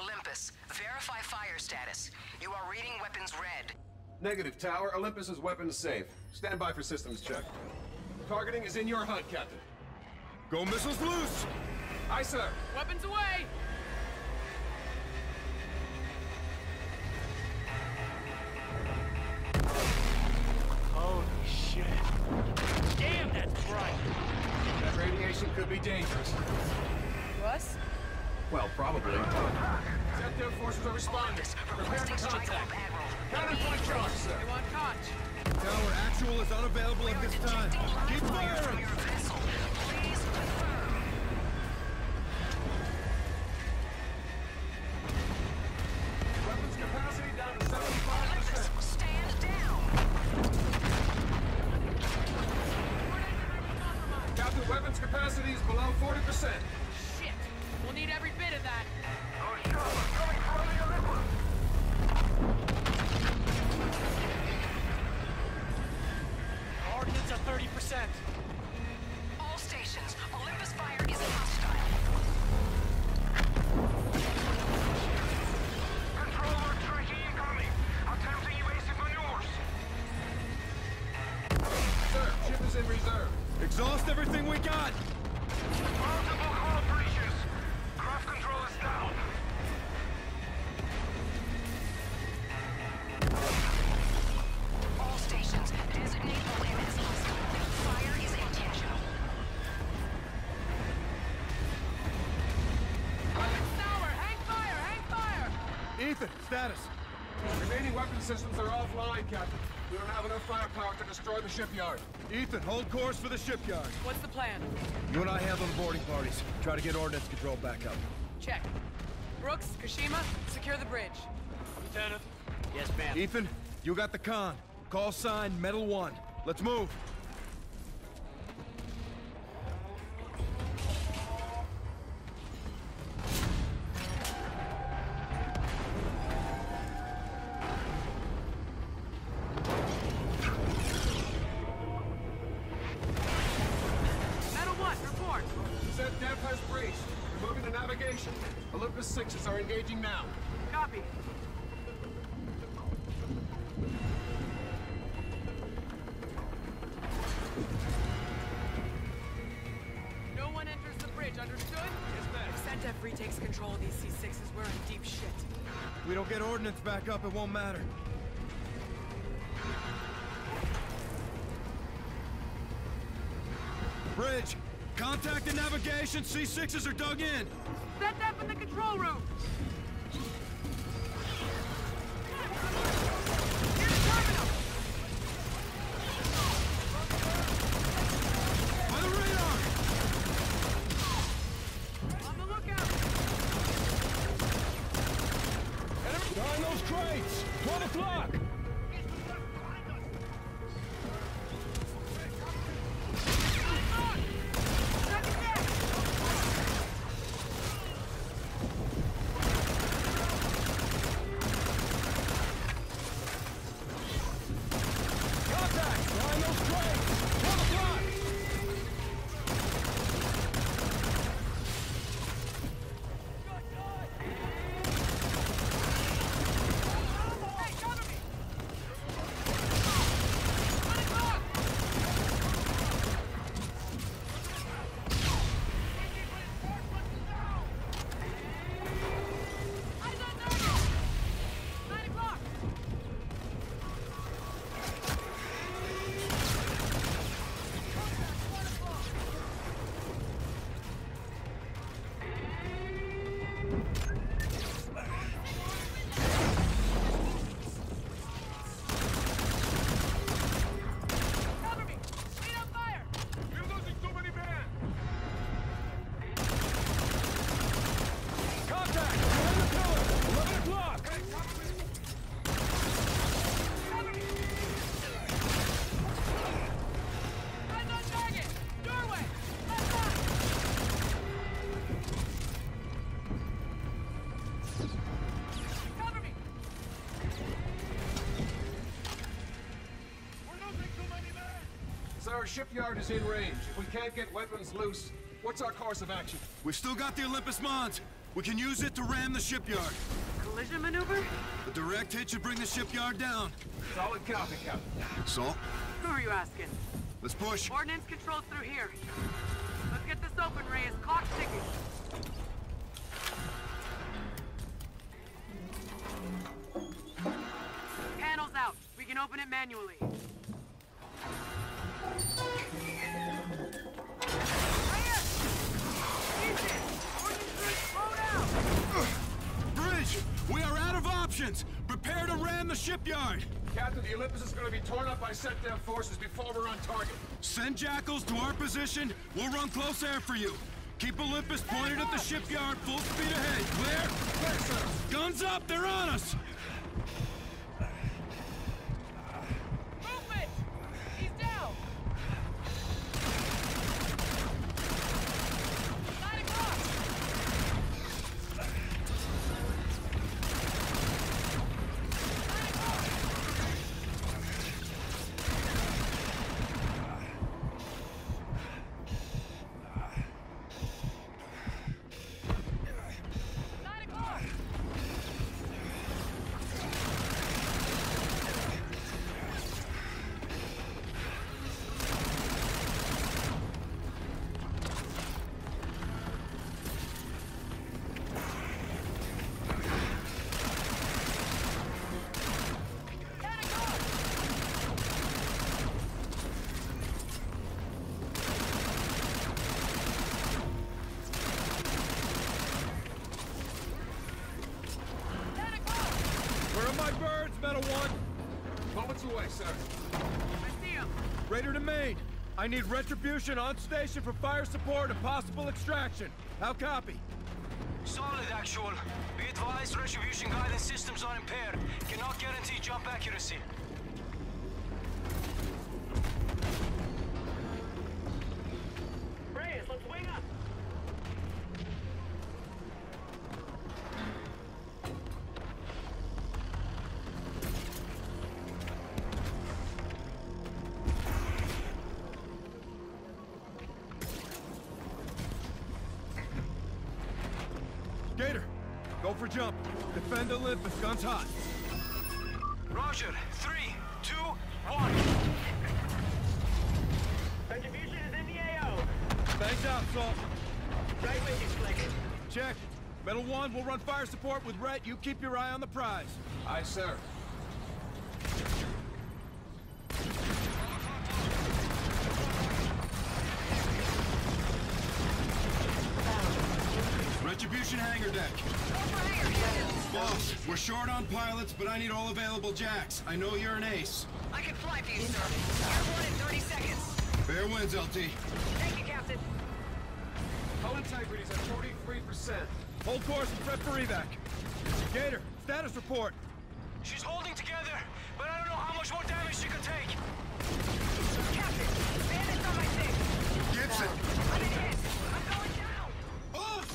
Olympus, verify fire status. You are reading weapons red. Negative, Tower. Olympus is weapons safe. Stand by for systems check. Targeting is in your HUD, Captain. Go missiles loose! Aye, sir. Weapons away! Is unavailable at this time. Keep firing! Status. Remaining weapon systems are offline, Captain. We don't have enough firepower to destroy the shipyard. Ethan, hold course for the shipyard. What's the plan? You and I handle the boarding parties. Try to get ordnance control back up. Check. Brooks, Kashima, secure the bridge. Lieutenant. Yes, ma'am. Ethan, you got the con. Call sign Metal One. Let's move. Copy. No one enters the bridge, understood? Yes, ma'am. If retakes control of these C6s, we're in deep shit. We don't get ordnance back up, it won't matter. Bridge! Contact the navigation! C6s are dug in! SetDef in the control room! Our shipyard is in range. If we can't get weapons loose, what's our course of action? We've still got the Olympus Mons. We can use it to ram the shipyard. Collision maneuver? A direct hit should bring the shipyard down. Solid copy, Captain. Salt, Who are you asking? let's push. Ordnance controls through here. Let's get this open, Reyes. Clock's ticking. Panel's out. We can open it manually. Prepare to ram the shipyard! Captain, the Olympus is going to be torn up by SetDef forces before we're on target. Send Jackals to our position. We'll run close air for you. Keep Olympus pointed at the shipyard, full speed ahead. Clear? Clear, sir. Guns up! They're on us! Sir. I see him. Raider to main. I need retribution on station for fire support and possible extraction. How copy? Solid, actual. Be advised, retribution guidance systems are impaired. Cannot guarantee jump accuracy. Bangs out, Salt. Right with you, Slick. Check. Metal One, we'll run fire support with Rhett. You keep your eye on the prize. Aye, sir. Retribution hangar deck. Boss, we're short on pilots, but I need all available jacks. I know you're an ace. I can fly for you, sir. Airborne in 30 seconds. Fair winds, LT. Hold course and prep for evac. Gator, status report. She's holding together, but I don't know how much more damage she could take. Captain, bandits on my six. Gibson. I'm in hit. I'm going down. Boss!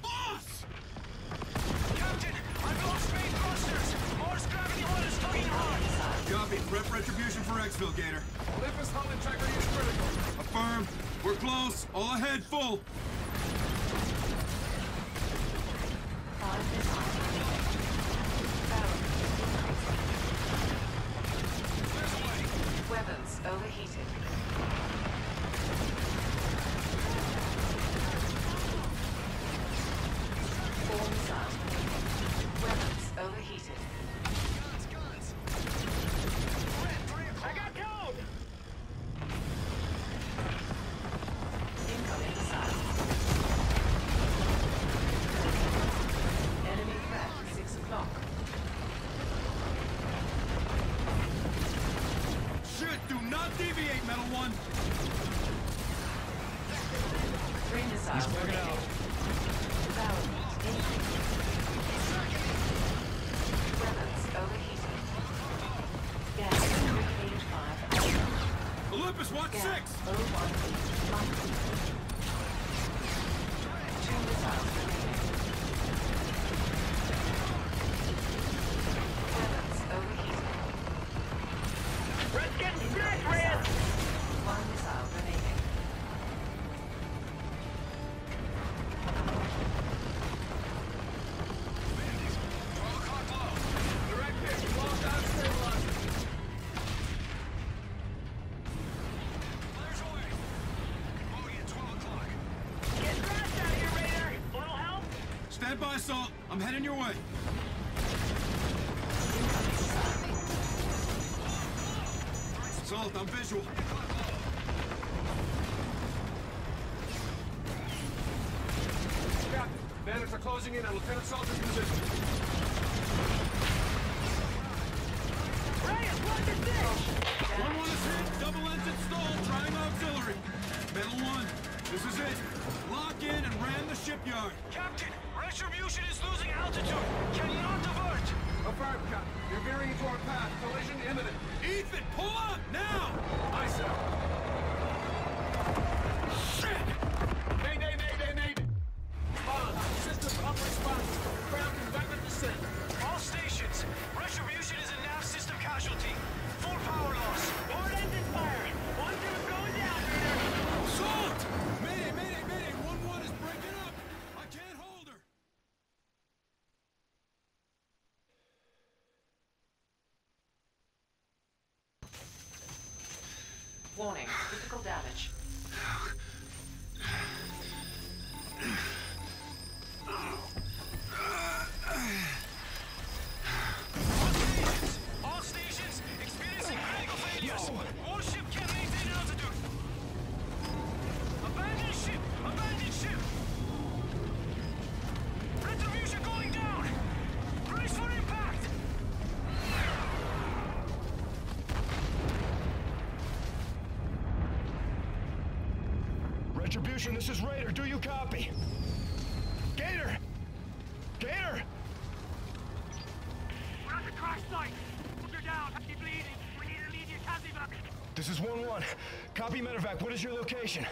Boss! Captain, I've lost main thrusters. Mars gravity oil is tugging hard. Copy. Prep retribution for Exfil, Gator. Olympus hull integrity is critical. Affirm. We're close. All ahead, full. Weapons overheated. Six. Stand by, Salt. I'm heading your way. Salt, I'm visual. Captain, bandits are closing in on Lieutenant Salter's position. Reyes, what is this? One one is hit. Double engine stall. Trying auxiliary. Metal one. This is it. Lock in and ram the shipyard. Captain, Retribution is losing altitude. Cannot divert. Affirm, Captain. You're veering into our path. Collision imminent. Ethan, pull up now! Aye, sir. Shit! Warning, critical damage. Oh, Retribution, this is Raider. Do you copy? Gator! Gator! We're at the crash site. You're down. He's bleeding. We need immediate casevac. This is 1-1. Copy medevac. What is your location?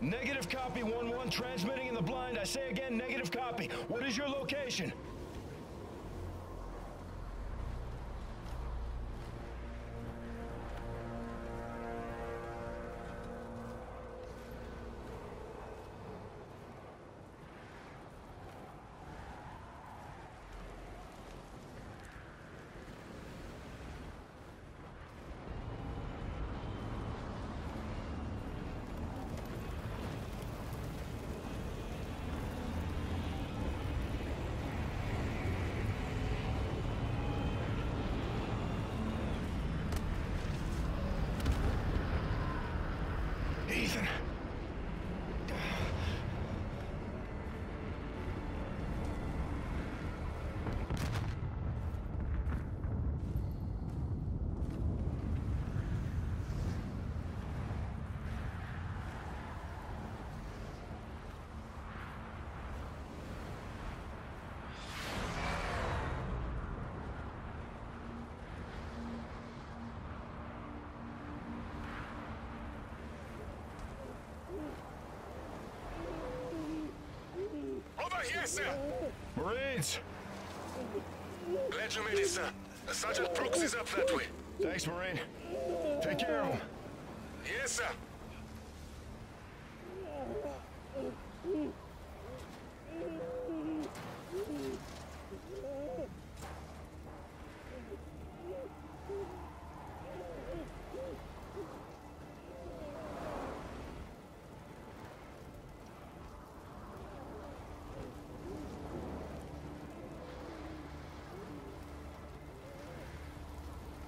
Negative copy, 1-1. Transmitting in the blind. I say again, negative copy. What is your location? Ethan. Here, sir! Marines! Glad you made it, sir. Sergeant Brooks is up that way. Thanks, Marine. Take care of him. Yes, sir.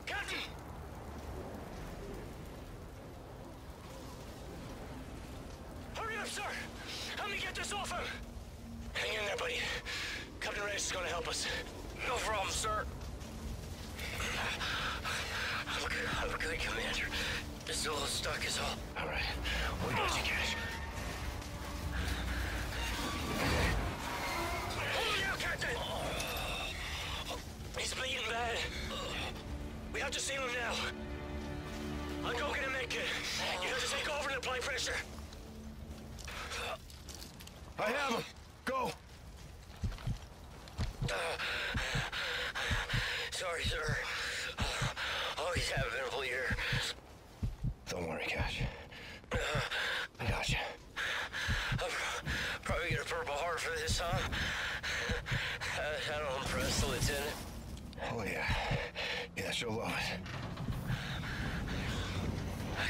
Captain! Hurry up, sir! Help me get this off him! Hang in there, buddy. Captain Reyes is gonna help us. No problem, sir. I'm good, I'm good, Commander. A little stuck is all. All right. We got you, Cash.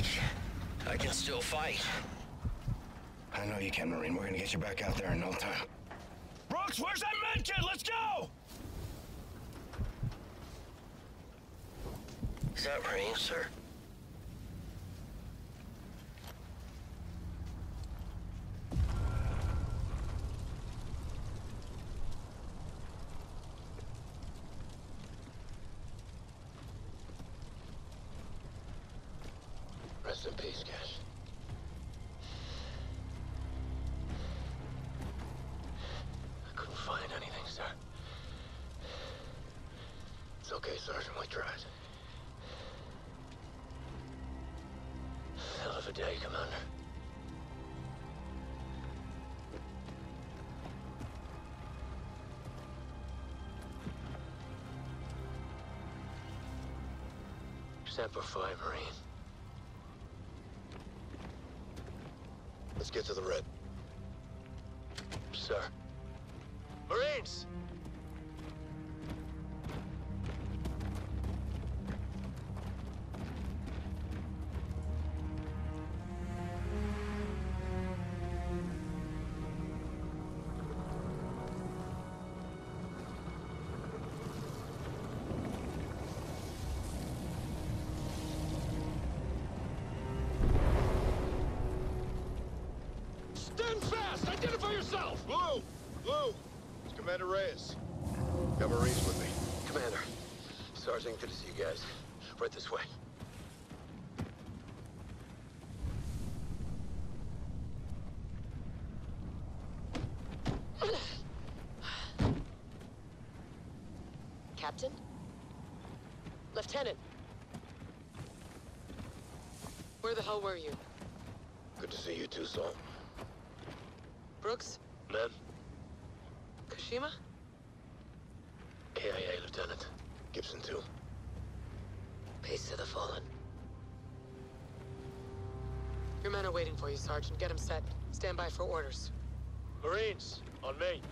I can, I can still fight. I know you can, Marine. We're gonna get you back out there in no time. Brooks, where's that med kit? Let's go! Is that Marine, sir? Rest in peace, Cash. I couldn't find anything, sir. It's okay, Sergeant. We tried. Hell of a day, Commander. Semper Fi, Marine. Let's get to the red. Sir. Marines! Yourself! Blue! Blue! It's Commander Reyes. Got Marines with me. Commander. Sergeant, good to see you guys. Right this way. Captain? Lieutenant? Where the hell were you? Good to see you too, Saul. Brooks? Men? Kashima? KIA, Lieutenant. Gibson, too. Peace to the fallen. Your men are waiting for you, Sergeant. Get them set. Stand by for orders. Marines, on me.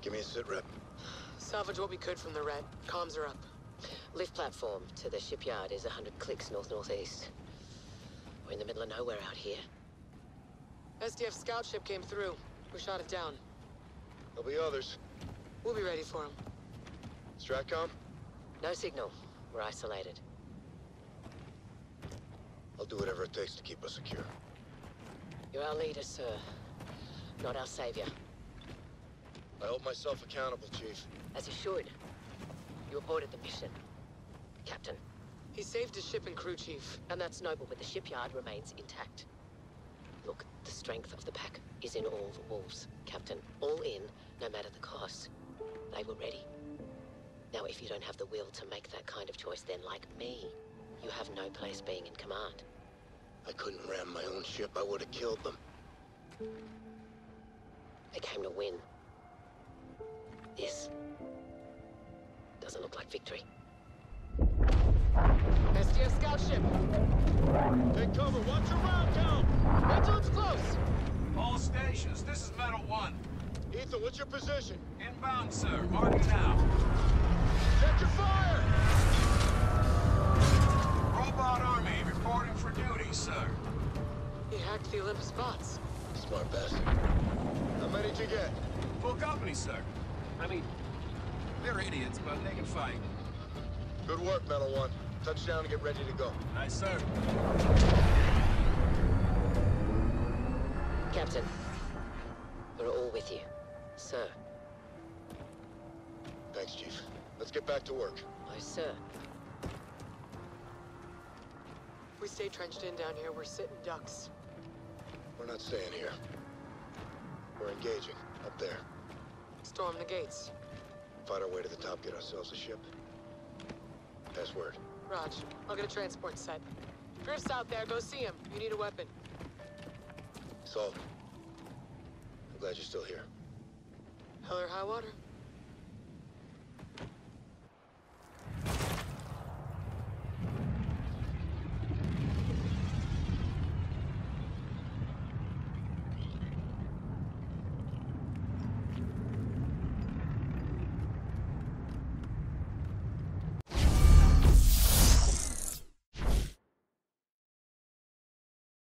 Give me a sit rep. Salvage what we could from the red. Comms are up. Lift platform to the shipyard is 100 clicks north-northeast. We're in the middle of nowhere out here. SDF scout ship came through. We shot it down. There'll be others. We'll be ready for them. Stratcom? No signal. We're isolated. I'll do whatever it takes to keep us secure. You're our leader, sir. Not our savior. I hold myself accountable, Chief. As you should. You aborted the mission. Captain. He saved his ship and crew, Chief. And that's noble, but the shipyard remains intact. Look, the strength of the pack is in all the wolves, Captain. All in, no matter the cost. They were ready. Now, if you don't have the will to make that kind of choice, then like me, you have no place being in command. I couldn't ram my own ship. I would have killed them. They came to win. This doesn't look like victory. SDF scout ship. Take cover. Watch your round count. Wait till it's close. All stations, this is Metal One. Ethan, what's your position? Inbound, sir. Marking now. Check your fire! Robot Army reporting for duty, sir. He hacked the Olympus bots. Smart bastard. How many did you get? Full company, sir. I mean, they're idiots, but they can fight. Good work, Metal One. Touchdown and get ready to go. Nice, sir. Captain, we're all with you. Sir. Thanks, Chief. Let's get back to work. Oh, sir. If we stay trenched in down here, we're sitting ducks. We're not staying here. We're engaging. Up there. Storm the gates. Fight our way to the top, get ourselves a ship. Pass word. Raj, I'll get a transport set. Drift's out there. Go see him. You need a weapon. Saul. I'm glad you're still here. Hell or high water.